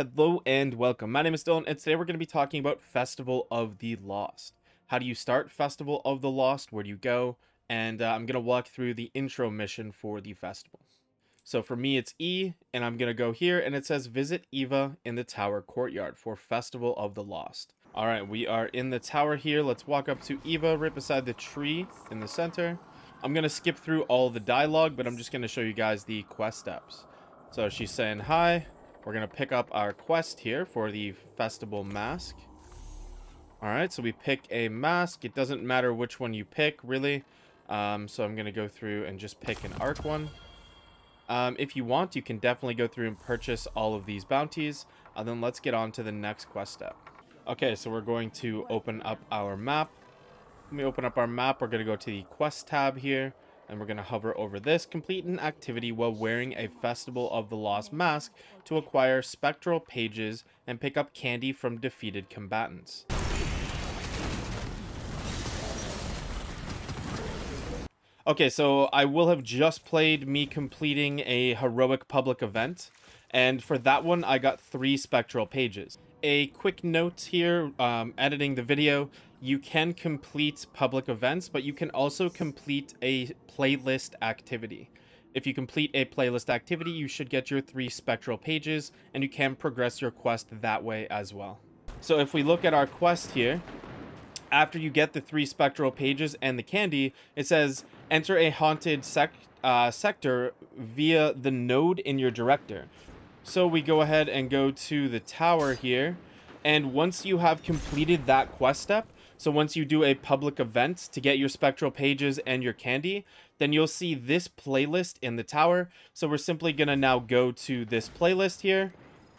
Hello and welcome. My name is Dylan, and today we're going to be talking about Festival of the Lost. How do you start Festival of the Lost? Where do you go? And uh, I'm going to walk through the intro mission for the festival. So for me, it's E, and I'm going to go here, and it says Visit Eva in the Tower Courtyard for Festival of the Lost. All right, we are in the tower here. Let's walk up to Eva right beside the tree in the center. I'm going to skip through all the dialogue, but I'm just going to show you guys the quest steps. So she's saying hi. We're going to pick up our quest here for the festival mask. Alright, so we pick a mask. It doesn't matter which one you pick, really. Um, so I'm going to go through and just pick an arc one. Um, if you want, you can definitely go through and purchase all of these bounties. And then let's get on to the next quest step. Okay, so we're going to open up our map. When we open up our map, we're going to go to the quest tab here and we're going to hover over this. Complete an activity while wearing a Festival of the Lost mask to acquire spectral pages and pick up candy from defeated combatants. Okay, so I will have just played me completing a heroic public event, and for that one I got three spectral pages. A quick note here, um, editing the video, you can complete public events, but you can also complete a playlist activity. If you complete a playlist activity, you should get your three spectral pages, and you can progress your quest that way as well. So if we look at our quest here, after you get the three spectral pages and the candy, it says enter a haunted sec uh, sector via the node in your director. So we go ahead and go to the tower here, and once you have completed that quest step, so once you do a public event to get your spectral pages and your candy, then you'll see this playlist in the tower. So we're simply going to now go to this playlist here.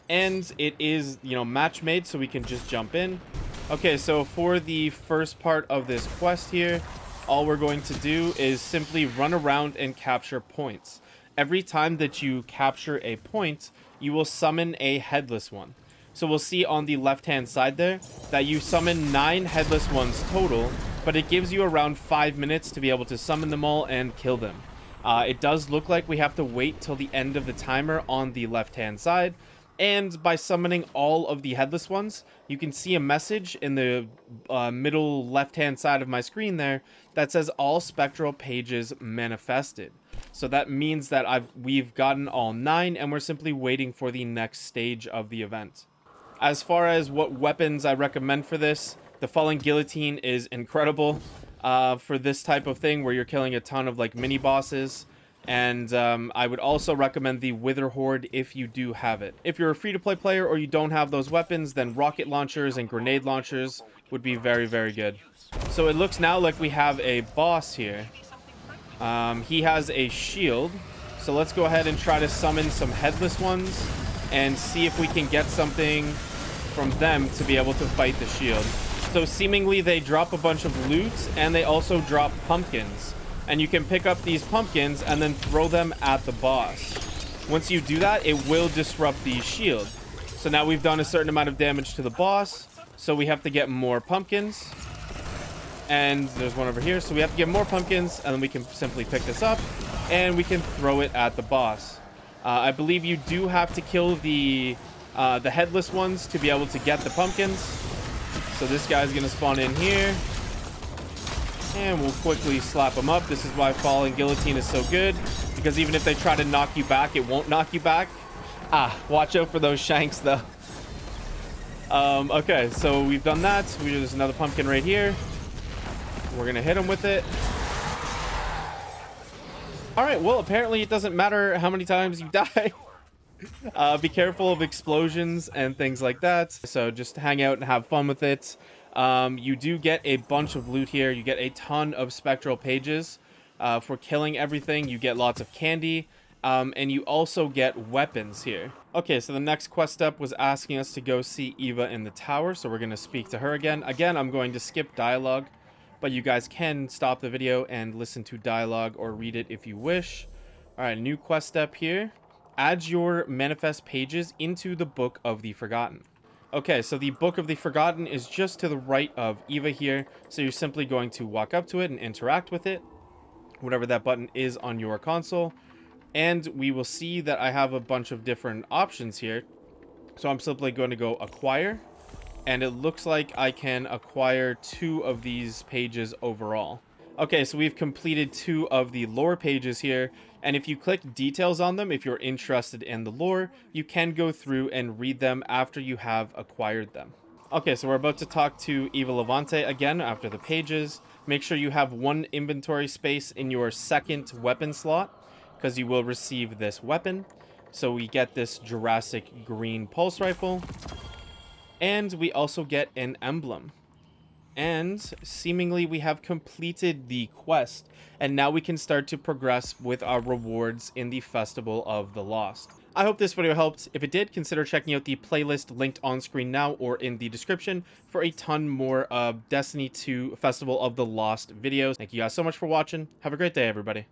And it is, you know, match made, so we can just jump in. Okay, so for the first part of this quest here, all we're going to do is simply run around and capture points. Every time that you capture a point, you will summon a headless one. So we'll see on the left-hand side there that you summon nine headless ones total, but it gives you around five minutes to be able to summon them all and kill them. Uh, it does look like we have to wait till the end of the timer on the left-hand side, and by summoning all of the headless ones, you can see a message in the uh, middle left-hand side of my screen there that says all spectral pages manifested. So that means that I've we've gotten all nine, and we're simply waiting for the next stage of the event. As far as what weapons I recommend for this, the Falling Guillotine is incredible uh, for this type of thing where you're killing a ton of like mini bosses. And um, I would also recommend the Witherhoard if you do have it. If you're a free-to-play player or you don't have those weapons, then rocket launchers and grenade launchers would be very, very good. So it looks now like we have a boss here. Um, he has a shield. So let's go ahead and try to summon some headless ones and see if we can get something from them to be able to fight the shield. So seemingly they drop a bunch of loot and they also drop pumpkins. And you can pick up these pumpkins and then throw them at the boss. Once you do that, it will disrupt the shield. So now we've done a certain amount of damage to the boss. So we have to get more pumpkins. And there's one over here. So we have to get more pumpkins and then we can simply pick this up and we can throw it at the boss. Uh, I believe you do have to kill the uh, the headless ones to be able to get the pumpkins. So this guy's going to spawn in here. And we'll quickly slap him up. This is why Falling Guillotine is so good. Because even if they try to knock you back, it won't knock you back. Ah, watch out for those shanks, though. Um, okay, so we've done that. We, there's another pumpkin right here. We're going to hit him with it. All right, well, apparently it doesn't matter how many times you die. Uh, be careful of explosions and things like that. So just hang out and have fun with it. Um, you do get a bunch of loot here. You get a ton of spectral pages uh, for killing everything. You get lots of candy. Um, and you also get weapons here. Okay, so the next quest step was asking us to go see Eva in the tower. So we're going to speak to her again. Again, I'm going to skip dialogue. But you guys can stop the video and listen to dialogue or read it if you wish. Alright, new quest step here add your manifest pages into the Book of the Forgotten. Okay, so the Book of the Forgotten is just to the right of Eva here, so you're simply going to walk up to it and interact with it, whatever that button is on your console, and we will see that I have a bunch of different options here. So I'm simply going to go acquire. And it looks like I can acquire two of these pages overall. Okay, so we've completed two of the lore pages here. And if you click details on them, if you're interested in the lore, you can go through and read them after you have acquired them. Okay, so we're about to talk to Eva Levante again after the pages. Make sure you have one inventory space in your second weapon slot because you will receive this weapon. So we get this Jurassic Green Pulse Rifle. And we also get an emblem. And seemingly we have completed the quest. And now we can start to progress with our rewards in the Festival of the Lost. I hope this video helped. If it did, consider checking out the playlist linked on screen now or in the description for a ton more of Destiny 2 Festival of the Lost videos. Thank you guys so much for watching. Have a great day, everybody.